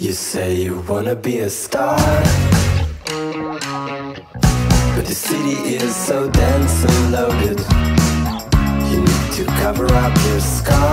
You say you wanna be a star. But the city is so dense and loaded. You need to cover up your scars